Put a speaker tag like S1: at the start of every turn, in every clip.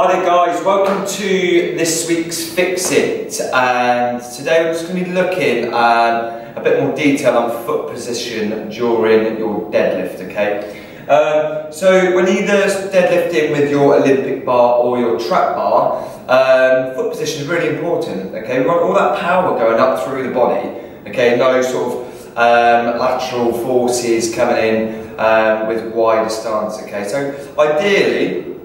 S1: Hi there guys, welcome to this week's Fix It and today we're just going to be looking at a bit more detail on foot position during your deadlift, okay? Um, so when either deadlifting with your Olympic bar or your trap bar, um, foot position is really important, okay? We want all that power going up through the body, okay? No sort of um, lateral forces coming in um, with wider stance, okay? So ideally,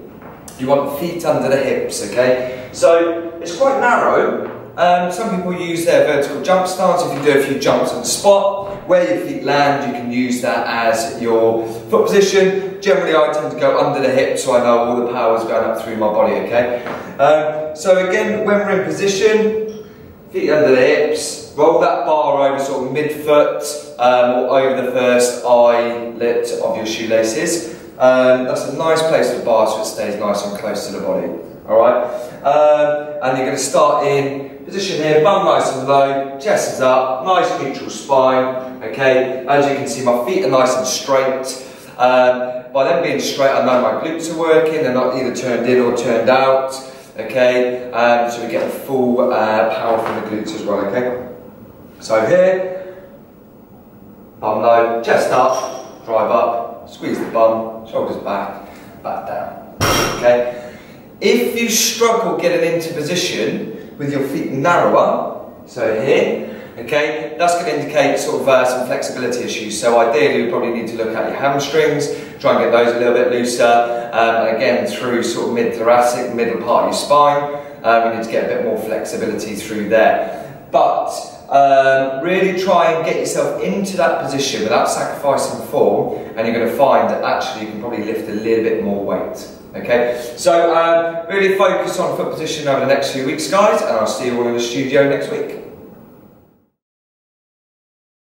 S1: you want feet under the hips, okay? So it's quite narrow. Um, some people use their vertical jump stance. If you do a few jumps on the spot, where your feet land, you can use that as your foot position. Generally, I tend to go under the hips so I know all the power is going up through my body, okay? Um, so again, when we're in position, feet under the hips, roll that bar over sort of mid-foot um, or over the first eyelet of your shoelaces. Um, that's a nice place for the bar so it stays nice and close to the body. Alright? Um, and you're going to start in position here, bum nice and low, chest is up, nice neutral spine. Okay, as you can see, my feet are nice and straight. Um, by them being straight, I know my glutes are working, they're not either turned in or turned out. Okay, um, so we get a full uh, power from the glutes as well. Okay, so here, bum low, chest up, drive up, squeeze the bum, shoulders back, back down. Okay? If you struggle getting into position with your feet narrower, so here, okay, that's going to indicate sort of uh, some flexibility issues. So ideally, you probably need to look at your hamstrings, try and get those a little bit looser, um, and again through sort of mid-thoracic, middle part of your spine, um, you need to get a bit more flexibility through there. But um, really try and get yourself into that position without sacrificing form and you're going to find that actually you can probably lift a little bit more weight. Okay, so um, really focus on foot position over the next few weeks guys and I'll see you all in the studio next week.